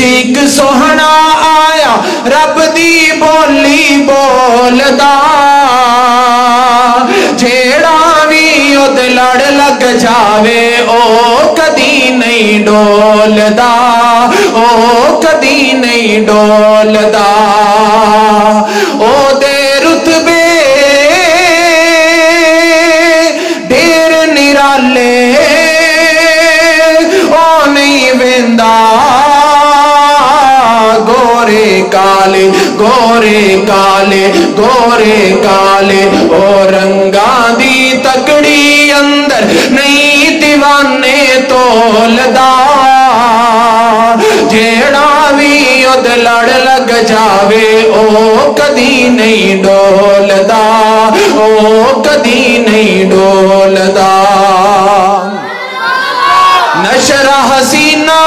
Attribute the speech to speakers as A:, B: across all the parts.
A: चीक सोहना आया, रब दी बोली बोलदा। जेड़ा भी उद लड़ लग जावे, ओ कदी नहीं डोलदा। ओ कदी नहीं डोलदा। ओ गोरे काले गोरे काले, ओ रंगा दी तकड़ी अंदर नहीं दीवाने तोलदा जेड़ा भी उद लड़ लग जावे, ओ कदी नहीं डोलदा ओ कदी नहीं डोलदा नशरा हसीना,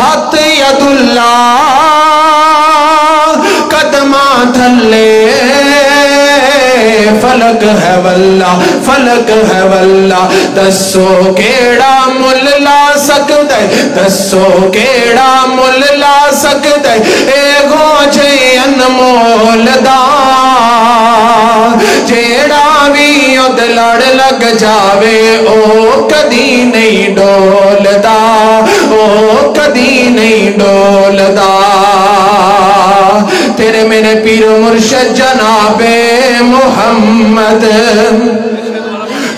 A: हथ यदुल्ला कदमा थल्ले फलक है वल्ला, फलक है वल्ला। दसो केड़ा मुल ला सकद, दसो केड़ा मुल ला सकद। ए गोजे अनमोल दा, जेड़ा भी उद लड़ लग जावे, ओ कदी नहीं डोलदा, ओ कदी नहीं डोलदा। पीर मुर्शद जनाबे मोहम्मद।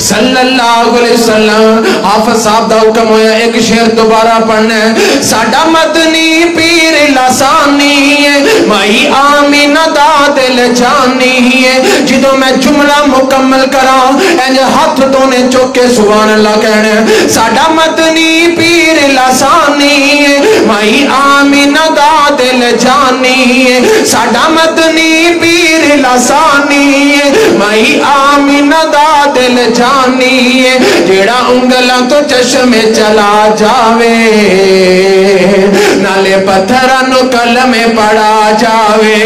A: सल्लल्लाहु अलैहि वसल्लम हाफिज साहब दा हुक्म होया एक शेर दोबारा पढ़ना है साडा मदनी पीर लसानी है माई आमीना दा दिल जानी है ਜਦੋਂ ਮੈਂ ਜੁਮਲਾ ਮੁਕੰਮਲ ਕਰਾਂ ਇੰਜ ਹੱਥ ਦੋਨੇ ਚੁੱਕ ਕੇ ਸੁਭਾਨ ਅੱਲਾ ਕਹਿਣਾ ਸਾਡਾ ਮਦਨੀ ਪੀਰ ਲਸਾਨੀ ਹੈ ਮਾਈ ਆਮੀਨਾ ਦਾ ਦਿਲ ਜਾਨੀ ਹੈ ਸਾਡਾ ਮਦਨੀ ਪੀਰ ਲਸਾਨੀ ਹੈ ਮਾਈ ਆਮੀਨਾ ਦਾ ਦਿਲ ਜਾਨੀ जवानी जेड़ा उंगलों तो चश्मे चला जावे। नाले पत्थरों कलमे पड़ा जावे।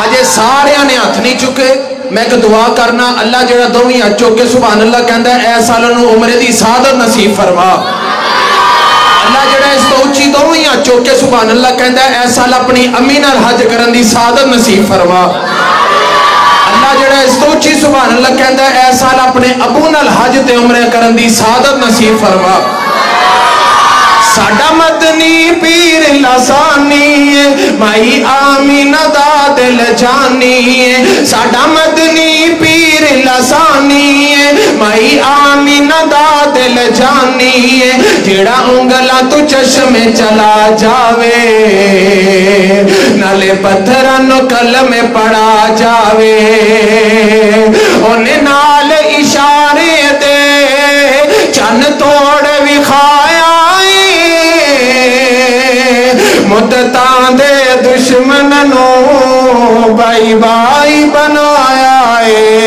A: हजे सारिया ने हथ नहीं चुके। मैं एक दुआ करना, अल्लाह जरा दोवी हथ चुके सुबह अल्लाह कहता है ऐसा उम्र की सादत नसीब फरमा। अल्लाह जरा इस तो उची दोवी हथ चुके सुबह अल्लाह कहता है साल अपनी अमी हज करन कर सादत नसीब फरमा। ਜਿਹੜਾ ਇਸ ਤੋਂ ਉੱਚੀ ਸੁਭਾਨ ਅੱਲਾ ਕਹਿੰਦਾ ਐ ਸਾਲ ਆਪਣੇ ਅਬੂ ਨਾਲ ਹਜ ਤੇ ਉਮਰੇ ਕਰਨ ਦੀ ਸਾਦਤ ਨਸੀਬ ਫਰਮਾ ਸਾਡਾ ਮਦਨੀ ਪੀਰ जानी माई आमीना दा दिल जानी साडा उंगला तू चश्मे चला जावे, नाले पत्थर नु कलम पड़ा जावे, ओने नाल इशारे दे, चन तोड़ तां दे दुश्मन नो बाई बाई बनाया है।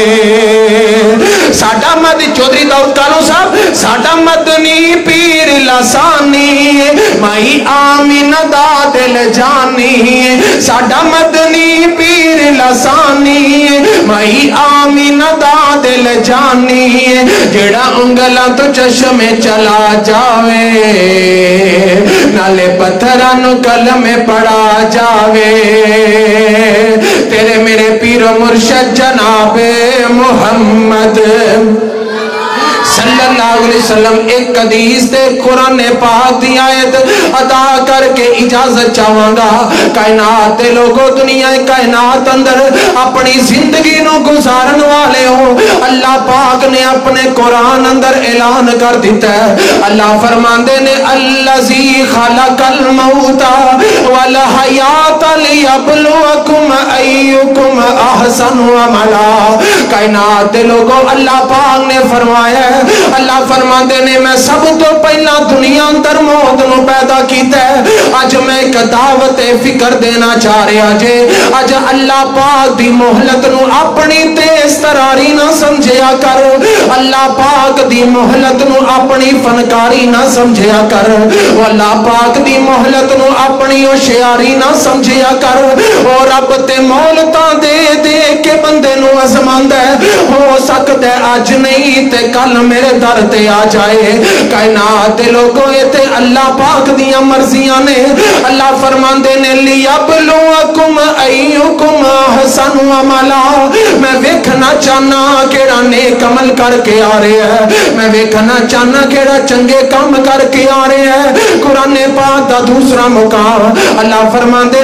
A: ਸਾਡਾ ਮਦ ਚੌਧਰੀ ਦਾਊਦ ਕਾਲੋ ਸਾਹਿਬ ਸਾਡਾ ਮਦਨੀ ਪੀਰ ਲਸਾਨੀ ਏ ਮਾਈ ਆਮੀਨਾ ਦਾ ਦਿਲ ਜਾਨੀ ਏ ਸਾਡਾ ਮਦਨੀ ਪੀਰ ਲਸਾਨੀ ਏ ਮਾਈ ਆਮੀਨਾ ਦਾ ਦਿਲ ਜਾਨੀ ਏ ਜਿਹੜਾ ਉਂਗਲਾਂ ਤੋਂ ਚਸ਼ਮੇ ਚਲਾ ਜਾਵੇ ਨਾਲੇ ਪੱਥਰਾਂ ਨੂੰ ਕਲਮੇ ਪੜਾ ਜਾਵੇ ਤੇਰੇ ਮੇਰੇ ਪੀਰ ਮੁਰਸ਼ਦ ਜਨਾਬੇ ਮੁਹੰਮਦ अपनी ज़िंदगी वाले हो। अल्लाह पाक ने अपने कुरान अंदर ऐलान कर दिता है। अल्लाह फरमांदे ने, अल्लजी खलकल अल्लाह ने फरमाया तो फ़िक्र देना चाह रहा जे। अज अल्लाह पाक दी मोहलत नु ना समझया कर। अल्लाह पाक दी मोहलत नु अपनी फनकारी ना समझया कर। अल्लाह पाक दी मोहलत नु अपनी होशियारी ना समझया कर ओ रब ते मोहलतां दे दे के बंदे नु आजमांदा है सकता है अज नहीं ते कल मेरे दर ते आ जाए कायनात दे लोगों ते अल्लाह पाक दियाँ मर्जियाँ ने अल्लाह फरमांदे ने लियबलुकुम अय्युकुम अहसनु अमला मैं वेखना चाहना केड़ा नेक अमल करके आ रहा है मैं वेखना चाहना केड़ा चंगे काम करके आ रहा है कुरान दा दूसरा मुकाम अल्लाह फरमांदे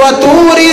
A: व तूरी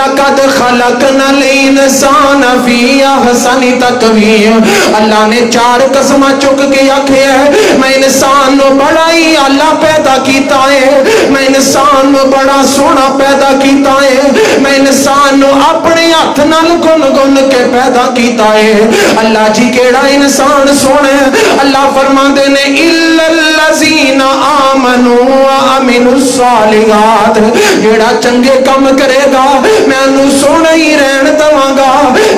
A: लक़द इंसान अल्लाह ने चार चुक के आखे है। मैं इंसान बड़ा ही पैदा है। मैं इंसान बड़ा सोना पैदा कीता है। मैं इंसान अपने हाथ गुन गुन के पैदा कीता है। अल्लाह जी केड़ा इंसान सोने अल्लाह फरमाते ने इल्लल्लज़ीना आमनु व अमिनुस सालिहात। जेड़ा चंगे काम करेगा, मैनू सोना ही रहन दवांगा।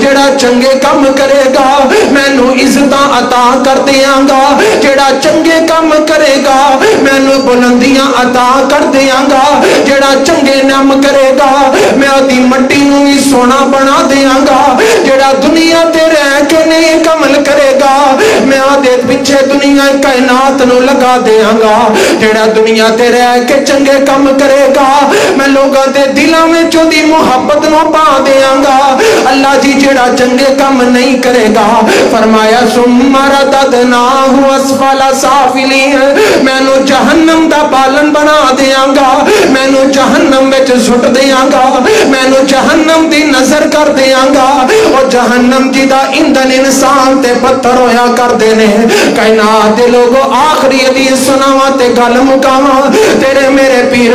A: जेड़ा चंगे काम करेगा, मैनू इज़्ज़त अता कर देंगा जेड़ा चंगे काम करेगा, मैनू बुलंदियाँ अता कर देंगा जेड़ा चंगे नाम करेगा, मैं ओदी मट्टी नू भी सोना बना देंगा जेड़ा दुनिया ते रह के नहीं कमल करेगा मैं ओदे पीछे दुनिया कायनात नु लगा देंगा जेड़ा दुनिया ते रह के चंगे काम करेगा मैं लोगों के दिलों में ओदी मोहब्बत नु पा देंगा अल्लाह जी जेड़ा चंगे काम नहीं करेगा। फरमाया सुमरा ददना असफला साफिलीन। मैनू जहन्नम दा पालन बना देंगा मैनू जहन्नम विच सुट देंगा मैनू जहन्नम दी नज़र कर देंगा और जहन्नम जी दा ईंधन इंसान ते पत्थर होया करदे ने। कायनात दे लोगो, आखरी हदीस सुनावा ते गल मुकावा। तेरे मेरे पीर